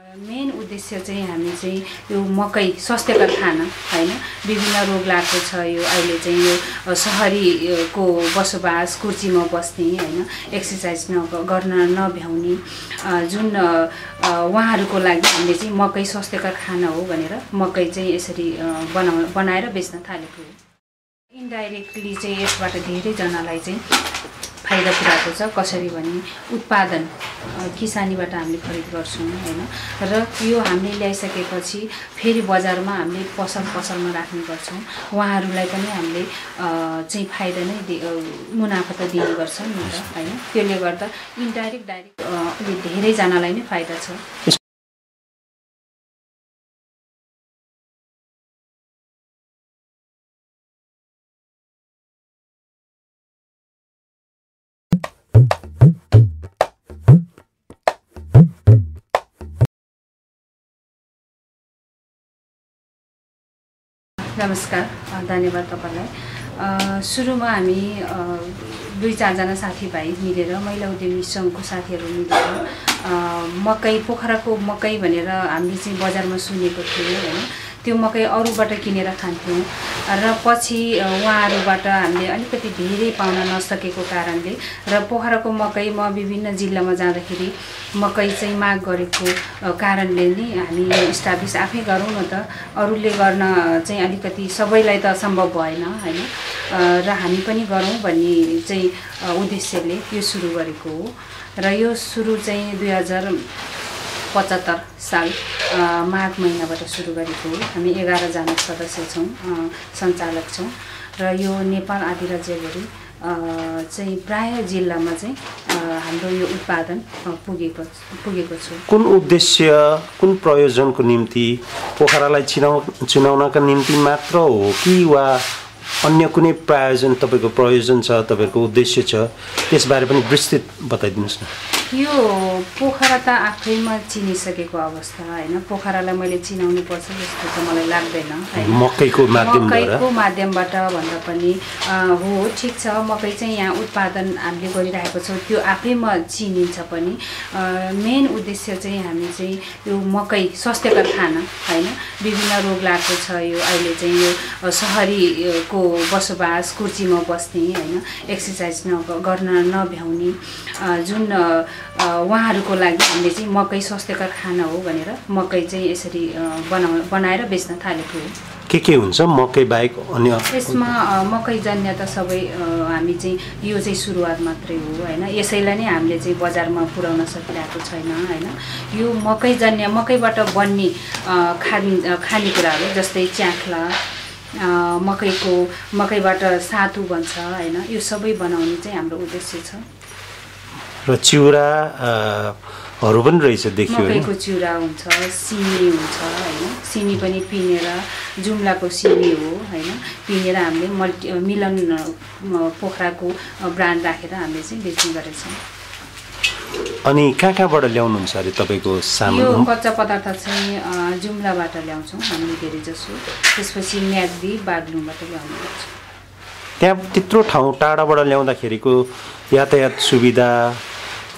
Main उद्देश्य चाहिँ हामी चाहिँ यो मकै स्वास्थ्यकर खाना होइन? विभिन्न रोग लागेको छ यो अहिले चाहिँ यो सहरीको बसोबास कुर्चीमा बस्ने होइन? एक्सर्साइज न गर्न नभ्याउने जुन उहाँहरूको लागि हामीले चाहिँ मकै स्वास्थ्यकर खाना हो भनेर मकै चाहिँ यसरी बनाउ बनाएर बेच्न थालेको हो। इन्डाइरेक्टली चाहिँ यसबाट धेरैजनालाई चाहिँ फाइदा पुऱ्याएको छ। कसरी भने उत्पादन किसानीबाट हामीले खरिद गर्छौँ होइन? र यो हामीले ल्याइसकेपछि फेरि बजारमा हामीले पसल पसलमा राख्ने गर्छौँ। उहाँहरूलाई पनि हामीले चाहिँ फाइदा नै मुनाफा त दिने गर्छ नि त होइन? त्यसले गर्दा इन्डाइरेक्ट डाइरेक्ट धेरैजनालाई नै फाइदा छ। नमस्कार धन्यवाद तपाईँलाई। सुरुमा हामी दुई चारजना साथीभाइ मिलेर महिला उद्यमी सङ्घको साथीहरू मिलेर मकै पोखराको मकै भनेर हामीले चाहिँ बजारमा सुनेको थियौँ होइन। त्यो मकै अरूबाट किनेर खान्थ्यौँ। र पछि उहाँहरूबाट हामीले अलिकति धेरै पाउन नसकेको कारणले र पोखराको मकै म विभिन्न जिल्लामा जाँदाखेरि मकै चाहिँ माग गरेको कारणले नै हामी इस्टाब्लिस आफै गरौँ न त। अरूले गर्न चाहिँ अलिकति सबैलाई त सम्भव भएन होइन? र हामी पनि गरौँ भन्ने चाहिँ उद्देश्यले यो सुरु गरेको हो। र यो सुरु चाहिँ दुई हजार पचहत्तर साल माघ महिनाबाट सुरु गरेको हो। हामी एघारजना सदस्य छौँ सञ्चालक छौँ। र यो नेपाल आदि राज्यभरि चाहिँ प्राय जिल्लामा चाहिँ हाम्रो यो उत्पादन पुगेको पुगेको छ। कुन उद्देश्य कुन प्रयोजनको निम्ति पोखरालाई चिनाउ चिनाउनका निम्ति मात्र हो कि वा अन्य कुनै प्रायोजन तपाईँको प्रयोजन छ तपाईँहरूको उद्देश्य छ? त्यसबारे पनि विस्तृत बताइदिनुहोस् न। यो पोखरा त आफैमा चिनिसकेको अवस्था होइन? पोखरालाई मैले चिनाउनु पर्छ जस्तो त मलाई लाग्दैन मकैको मकैको माध्यमबाट भन्दा पनि हो ठिक छ मकै चाहिँ यहाँ उत्पादन हामीले गरिरहेको छौँ त्यो आफैमा चिनिन्छ पनि। मेन उद्देश्य चाहिँ हामी चाहिँ यो मकै स्वास्थ्यकर खाना होइन? विभिन्न रोग लागेको छ यो अहिले चाहिँ यो सहरीको बसोबास कुर्चीमा बस्ने होइन? एक्सर्साइज न गर्न नभ्याउने जुन उहाँहरूको लागि हामीले चाहिँ मकै स्वास्थ्यकर खाना हो भनेर मकै चाहिँ यसरी बनाउ बनाएर बेच्न थालेको हो। के के हुन्छ? मकै बाहेक अन्य यसमा अ, मकैजन्य त सबै हामी चाहिँ यो चाहिँ सुरुवात मात्रै हो होइन? यसैलाई नै हामीले चाहिँ बजारमा पुर्याउन सकिरहेको छैन होइन? यो मकैजन्य मकैबाट बन्ने खाने खानेकुराहरू जस्तै च्याख्ला मकैको मकैबाट सातु बन्छ होइन? यो सबै बनाउने चाहिँ हाम्रो उद्देश्य छ। र चिउरा हरू पनि रहेछ देखियो मकैको चिउरा हुन्छ सिमी हुन्छ होइन? सिमी पनि पिनेर जुम्लाको सिमी हो होइन? पिनेर हामीले मल्टी मिलन पोखराको ब्रान्ड राखेर हामीले चाहिँ बेच्ने गरेछौँ अनि कहाँ कहाँबाट ल्याउनुहुन्छ अरे तपाईँको यो सामान कच्चा पदार्थ चाहिँ जुम्लाबाट ल्याउँछौँ हामीले धेरै जसो। त्यसपछि म्याग्दी बागलुङबाट ल्याउने गर्छौँ। त्यहाँ त्यत्रो ठाउँ टाढाबाट ल्याउँदाखेरिको यातायात सुविधा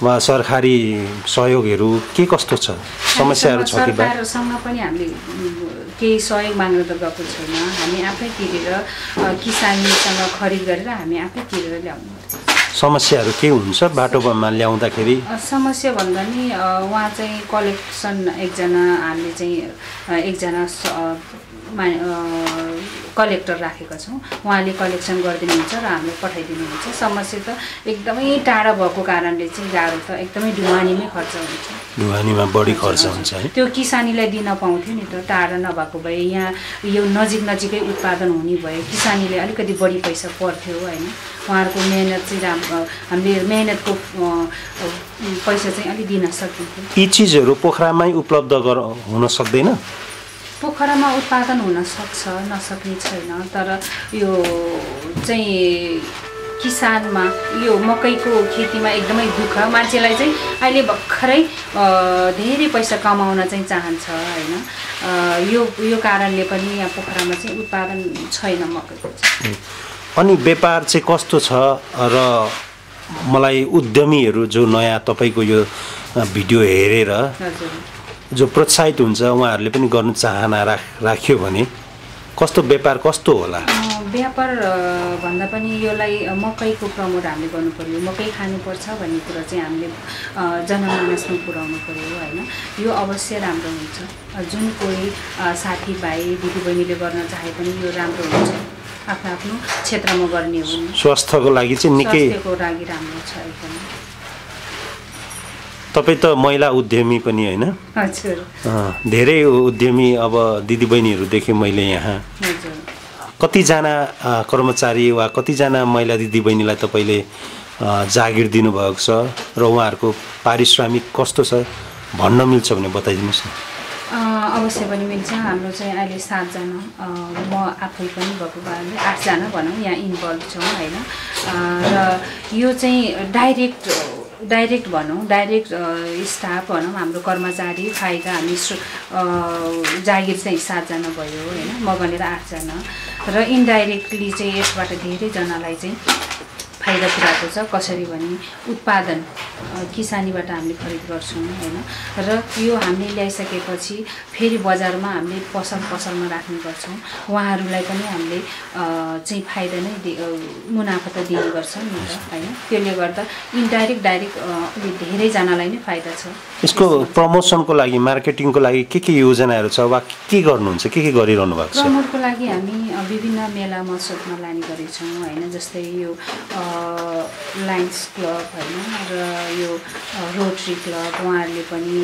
वा सरकारी सहयोगहरू के कस्तो छ? समस्याहरू छ कि सरकारसँग पनि हामीले केही सहयोग माग्न त गएको छैन। हामी आफै तिरेर किसानीसँग खरिद गरेर हामी आफै तिरेर ल्याउने गर्छौँ समस्याहरू के हुन्छ बाटोमा ल्याउँदाखेरि? समस्या भन्दा नि उहाँ चाहिँ कलेक्सन एकजना हामीले चाहिँ एकजना मा कलेक्टर राखेका छौँ। उहाँले कलेक्सन गरिदिनुहुन्छ र हामीले पठाइदिनुहुन्छ। समस्या त एकदमै टाढा भएको कारणले चाहिँ गाह्रो त एकदमै ढुवानीमै खर्च हुन्छ। ढुवानीमा बढी खर्च हुन्छ है। त्यो किसानीलाई दिन पाउँथ्यो नि त टाढा नभएको भए यहाँ यो नजिक नजिकै उत्पादन हुने भए किसानीले अलिकति बढी पैसा पर्थ्यो होइन। उहाँहरूको मेहनत चाहिँ राम्रो हामीले मेहनतको पैसा चाहिँ अलिक दिन सकिन्थ्यो यी चिजहरू पोखरामै उपलब्ध गर हुन सक्दैन? पोखरामा उत्पादन हुन सक्छ नसक्ने छैन तर यो चाहिँ किसानमा यो मकैको खेतीमा एकदमै दुःख। मान्छेलाई चाहिँ अहिले भर्खरै धेरै पैसा कमाउन चाहिँ चाहन्छ होइन? यो यो कारणले पनि यहाँ पोखरामा चाहिँ उत्पादन छैन मकैको चाहिँ। अनि व्यापार चाहिँ कस्तो छ र मलाई उद्यमीहरू जो नयाँ तपाईँको यो भिडियो हेरेर जो प्रोत्साहित हुन्छ उहाँहरूले पनि गर्नु चाहना राख राख्यो भने कस्तो व्यापार कस्तो होला? व्यापार भन्दा पनि यसलाई मकैको प्रमोट हामीले गर्नु पर्यो मकै खानुपर्छ भन्ने कुरा चाहिँ हामीले जनमानसमा पुर्याउनु पर्यो होइन? यो अवश्य राम्रो हुन्छ। जुन कोही साथीभाइ दिदीबहिनीले गर्न चाहे पनि यो राम्रो हुन्छ। आफ्नो आफ्नो क्षेत्रमा गर्ने हो स्वास्थ्यको लागि चाहिँ निकै स्वास्थ्यको लागि राम्रो छ एकदम। तपाईँ त महिला उद्यमी पनि होइन? धेरै उद्यमी अब दिदीबहिनीहरू देखेँ मैले यहाँ। कतिजना कर्मचारी वा कतिजना महिला दिदीबहिनीलाई तपाईँले जागिर दिनुभएको छ र उहाँहरूको पारिश्रमिक कस्तो छ? भन्न मिल्छ भने बताइदिनुहोस् न। अवश्य पनि मिल्छ। हाम्रो चाहिँ अहिले सातजना म आफै पनि भएको कारणले आठजना भनौँ यहाँ इन्भल्भ छौँ होइन। र यो चाहिँ डाइरेक्ट डाइरेक्ट भनौँ डाइरेक्ट स्टाफ भनौँ हाम्रो कर्मचारी फाइदा हामी जागिर चाहिँ सातजना भयो होइन। म भनेर आठजना। र इन्डाइरेक्टली चाहिँ यसबाट धेरैजनालाई चाहिँ फाइदा पुऱ्याएको छ। कसरी भने उत्पादन किसानीबाट हामीले खरिद गर्छौँ होइन? र यो हामीले ल्याइसकेपछि फेरि बजारमा हामीले पसल पसलमा राख्ने गर्छौँ। उहाँहरूलाई पनि हामीले चाहिँ फाइदा नै मुनाफा त दिने गर्छ नि त होइन? त्यसले गर्दा इन्डाइरेक्ट डाइरेक्ट धेरैजनालाई नै फाइदा छ। यसको प्रमोसनको लागि मार्केटिङको लागि के के योजनाहरू छ वा के गर्नुहुन्छ के के गरिरहनु भएको छ? प्रमोटको लागि हामी विभिन्न मेला महोत्सवमा लाने गरेछौँ होइन? जस्तै यो लायन्स क्लब होइन र यो रोटरी क्लब उहाँहरूले पनि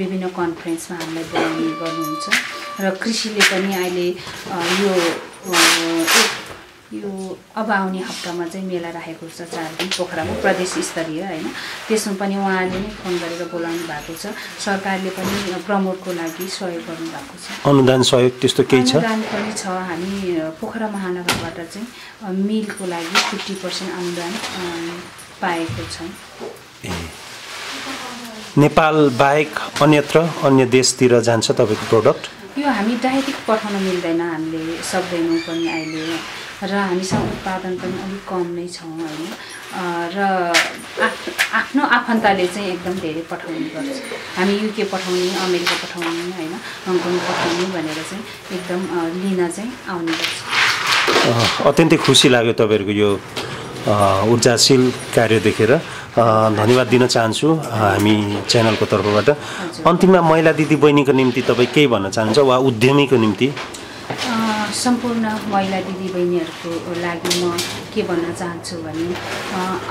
विभिन्न कन्फरेन्समा हामीलाई बोलाउने गर्नुहुन्छ। र कृषिले पनि अहिले यो यो अब आउने हप्तामा चाहिँ मेला राखेको छ चार दिन पोखरामा प्रदेश स्तरीय होइन? त्यसमा पनि उहाँहरूले नै फोन गरेर बोलाउनु भएको छ। सरकारले पनि प्रमोटको लागि सहयोग गर्नुभएको छ। अनुदान सहयोग त्यस्तो केही छ? अनुदान पनि छ। हामी पोखरा महानगरबाट चाहिँ मिलको लागि फिफ्टी पर्सेन्ट अनुदान पाएको छौँ। नेपाल बाहेक अन्यत्र अन्य देशतिर जान्छ तपाईँको प्रोडक्ट यो हामी डाइरेक्ट पठाउन मिल्दैन हामीले सक्दैनौँ पनि अहिले। र हामीसँग उत्पादन पनि अलिक कम नै छौँ होइन। र आफ आफ्नो आफन्तले चाहिँ एकदम धेरै पठाउने गर्छ हामी युके पठाउने अमेरिका पठाउने होइन हङकङ पठाउने भनेर चाहिँ एकदम लिन चाहिँ आउने गर्छ। अत्यन्तै खुसी लाग्यो तपाईँहरूको यो ऊर्जाशील कार्य देखेर। धन्यवाद दिन चाहन्छु हामी च्यानलको तर्फबाट। अन्तिममा महिला दिदी बहिनीको निम्ति तपाईँ केही भन्न चाहनुहुन्छ वा उद्यमीको निम्ति? सम्पूर्ण महिला दिदीबहिनीहरूको लागि म के भन्न चाहन्छु भने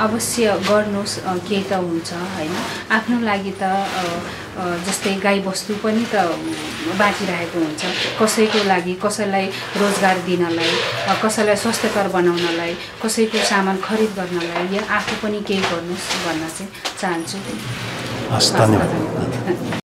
अवश्य गर्नुहोस् केही त हुन्छ होइन। आफ्नो लागि त जस्तै गाईबस्तु पनि त बाँचिरहेको हुन्छ। कसैको लागि कसैलाई रोजगार दिनलाई कसैलाई स्वस्थकर बनाउनलाई कसैको सामान खरिद गर्नलाई या आफू पनि केही गर्नुहोस् भन्न चाहिँ चाहन्छु। हस् धन्यवाद। धन्यवाद।